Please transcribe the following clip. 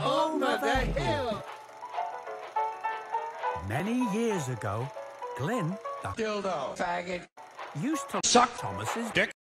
Over the hill. Many years ago, Glenn, the Dildo. Faggot. used to Suck Thomas's Dick.